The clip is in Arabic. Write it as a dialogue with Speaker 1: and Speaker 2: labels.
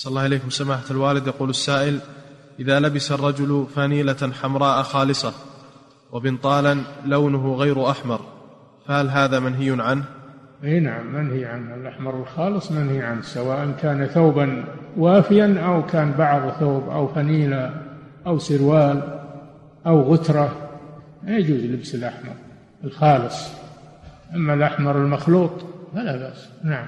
Speaker 1: صلى الله إليكم سماحة الوالد يقول السائل إذا لبس الرجل فانيلة حمراء خالصة وبنطالا لونه غير أحمر فهل هذا منهي عنه؟
Speaker 2: إي نعم منهي عنه الأحمر الخالص منهي عنه سواء كان ثوبا وافيا أو كان بعض ثوب أو فنيله أو سروال أو غترة. لا يجوز لبس الأحمر الخالص. أما الأحمر المخلوط فلا بأس. نعم.